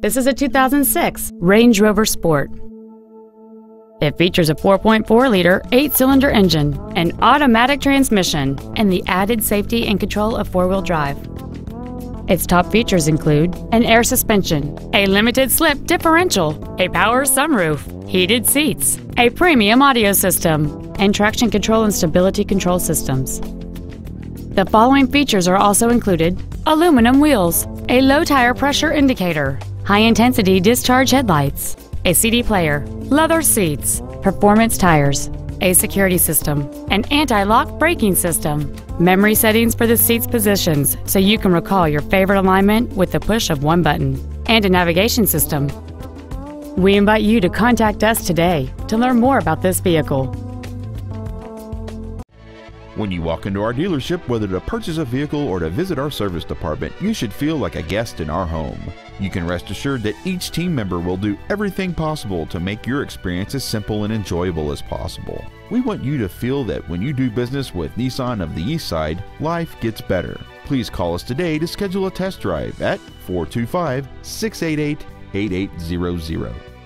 This is a 2006 Range Rover Sport. It features a 4.4-liter, eight-cylinder engine, an automatic transmission, and the added safety and control of four-wheel drive. Its top features include an air suspension, a limited slip differential, a power sunroof, heated seats, a premium audio system, and traction control and stability control systems. The following features are also included aluminum wheels, a low tire pressure indicator, high intensity discharge headlights, a CD player, leather seats, performance tires, a security system, an anti lock braking system, memory settings for the seat's positions so you can recall your favorite alignment with the push of one button, and a navigation system. We invite you to contact us today to learn more about this vehicle. When you walk into our dealership, whether to purchase a vehicle or to visit our service department, you should feel like a guest in our home. You can rest assured that each team member will do everything possible to make your experience as simple and enjoyable as possible. We want you to feel that when you do business with Nissan of the East Side, life gets better. Please call us today to schedule a test drive at 425 688 8800.